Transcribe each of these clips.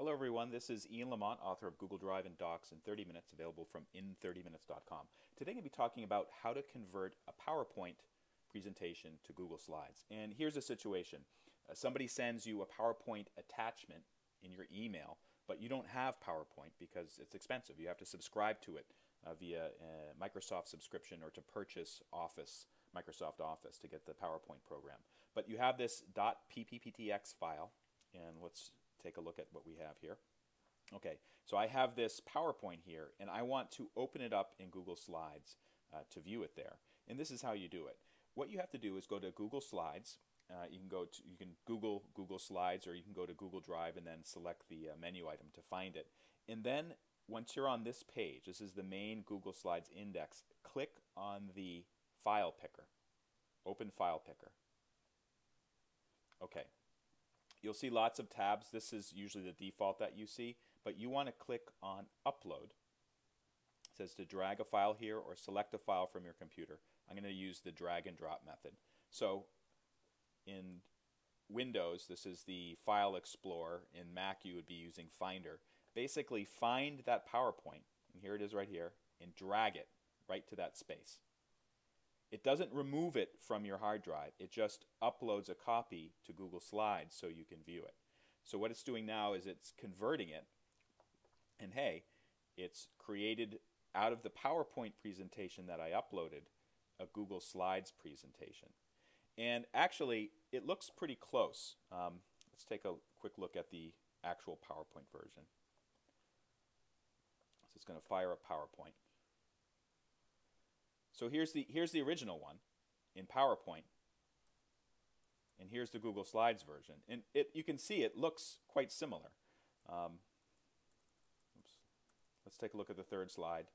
Hello everyone, this is Ian Lamont, author of Google Drive and Docs in 30 Minutes, available from in30minutes.com. Today I'm going to be talking about how to convert a PowerPoint presentation to Google Slides. And here's a situation. Uh, somebody sends you a PowerPoint attachment in your email, but you don't have PowerPoint because it's expensive. You have to subscribe to it uh, via a Microsoft subscription or to purchase Office, Microsoft Office to get the PowerPoint program. But you have this .pptx file, and let's take a look at what we have here. Okay, so I have this PowerPoint here, and I want to open it up in Google Slides uh, to view it there. And this is how you do it. What you have to do is go to Google Slides. Uh, you can go to you can Google Google Slides, or you can go to Google Drive and then select the uh, menu item to find it. And then once you're on this page, this is the main Google Slides index. Click on the File Picker. Open File Picker. Okay, You'll see lots of tabs. This is usually the default that you see, but you want to click on Upload. It says to drag a file here or select a file from your computer. I'm going to use the drag and drop method. So in Windows, this is the File Explorer. In Mac, you would be using Finder. Basically, find that PowerPoint, and here it is right here, and drag it right to that space. It doesn't remove it from your hard drive. It just uploads a copy to Google Slides so you can view it. So what it's doing now is it's converting it. And hey, it's created out of the PowerPoint presentation that I uploaded a Google Slides presentation. And actually, it looks pretty close. Um, let's take a quick look at the actual PowerPoint version. So it's going to fire up PowerPoint. So here's the, here's the original one in PowerPoint. And here's the Google Slides version. And it, you can see it looks quite similar. Um, Let's take a look at the third slide.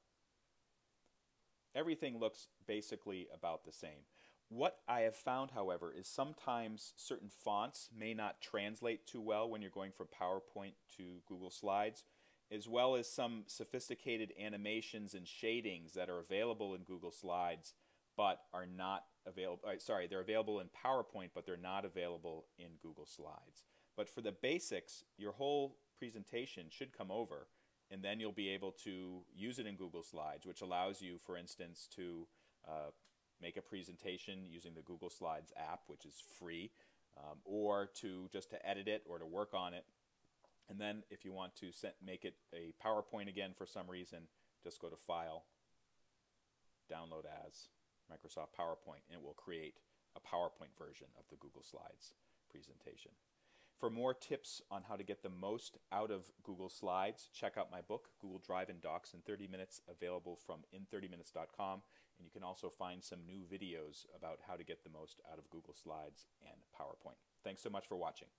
Everything looks basically about the same. What I have found, however, is sometimes certain fonts may not translate too well when you're going from PowerPoint to Google Slides as well as some sophisticated animations and shadings that are available in Google Slides but are not available. Uh, sorry, they're available in PowerPoint, but they're not available in Google Slides. But for the basics, your whole presentation should come over, and then you'll be able to use it in Google Slides, which allows you, for instance, to uh, make a presentation using the Google Slides app, which is free, um, or to just to edit it or to work on it and then if you want to set, make it a PowerPoint again for some reason, just go to File, Download As, Microsoft PowerPoint, and it will create a PowerPoint version of the Google Slides presentation. For more tips on how to get the most out of Google Slides, check out my book, Google Drive and Docs in 30 Minutes, available from in30minutes.com. And you can also find some new videos about how to get the most out of Google Slides and PowerPoint. Thanks so much for watching.